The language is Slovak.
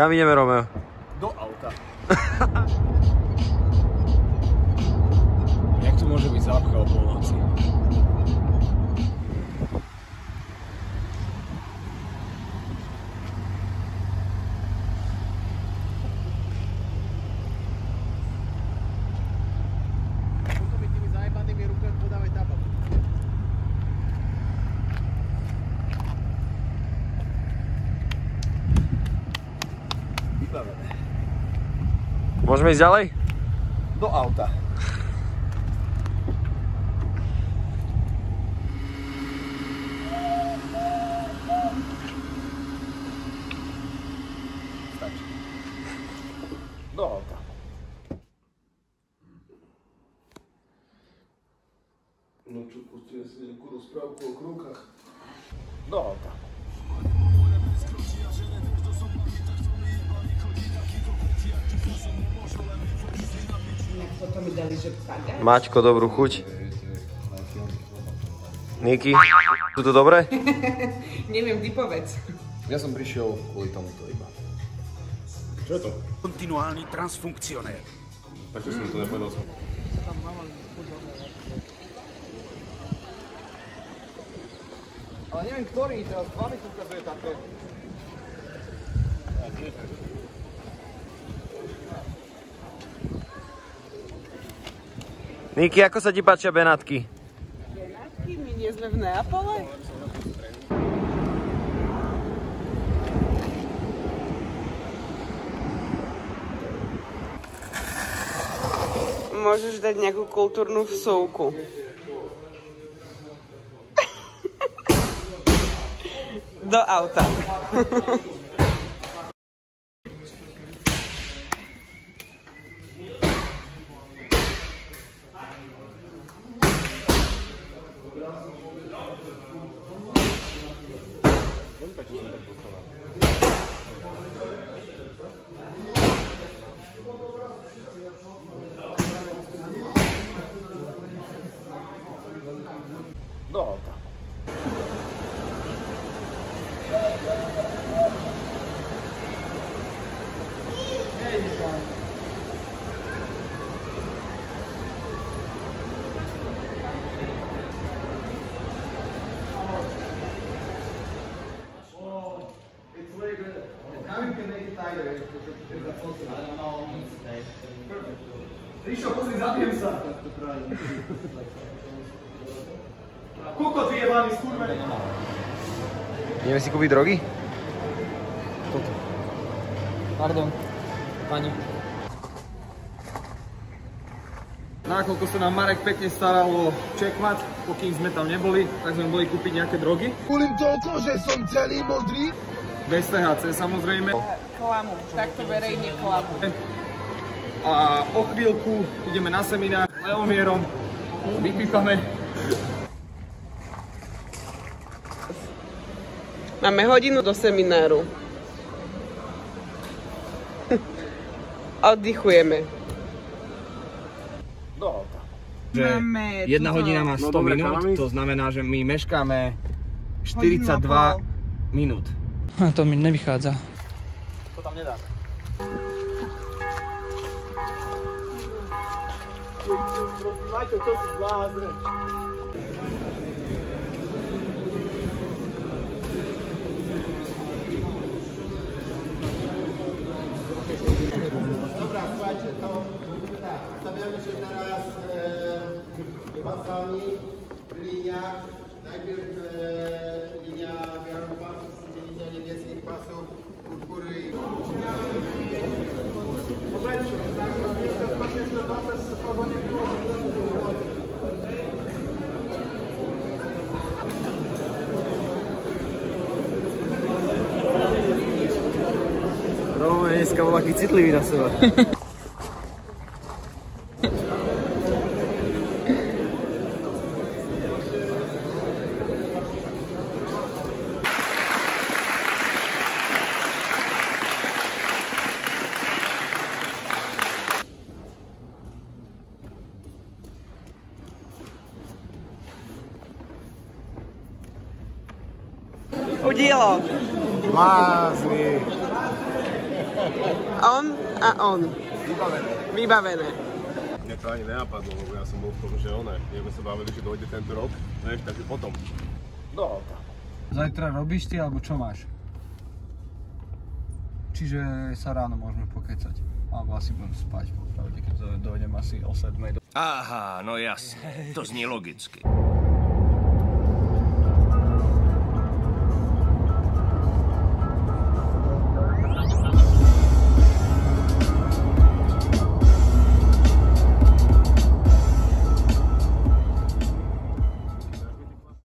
Kam ideme, Romeo? Do auta. Jak to môže byť zápcha o polnoci? Môžeme ísť ďalej? Do auta. Stačí. Do auta. No čo, pustíme si nejakú rozprávku o krúkach. Do auta. Maťko, dobrú chuť. Niky, sú to dobré? Neviem, ty povedz. Ja som prišiel kvôli tomuto iba. Čo je to? Continuální transfunkcionér. Prečo som to nepovedal som? Ale neviem, ktorý, teraz dva mi tu ukazuje také. Niky, ako sa ti páčia Benátky? Benátky, my nie sme v Neapole? Môžeš dať nejakú kultúrnu vsúku. Do auta. Do Ríšo, pozri, zabijem sa. Kokot vyjebaný, skurvený. Ideme si kúpiť drogy? Pardon, pani. Nakoľko sa nám Marek pekne staral o checkmat, pokým sme tam neboli, tak sme boli kúpiť nejaké drogy. Kulím toľko, že som celý modrý. Bez THC samozrejme. Klamu, takto verejne klamu. A o chvíľku ideme na seminár s Leomierom. Vypípame. Máme hodinu do semináru. Oddychujeme. Do auta. že Máme jedna hodina má 100 No dobre, minút, to znamená, že my meškáme Hodinu a 42 minút. To mi nevychádza. To tam si blázne. Dobra, słuchajcie, to tak, stawiamy się teraz e, pasami w liniach. Najpierw e, linia białych pasów, linia niebieskich pasów, Romo je dneska bol aký citlivý na seba. Udielo. Blázni. On a on. Vybavené. Mňa to ani nenapadlo, lebo ja som bol v tom, že one, my sme sa bavili, že dojde tento rok, vieš, takže potom. Do auta. Zajtra robíš ty, alebo čo máš? Čiže sa ráno môžeme pokecať. Alebo asi budem spať, popravde, keď dojdem asi o 7. Aha, no jasne. To znie logicky.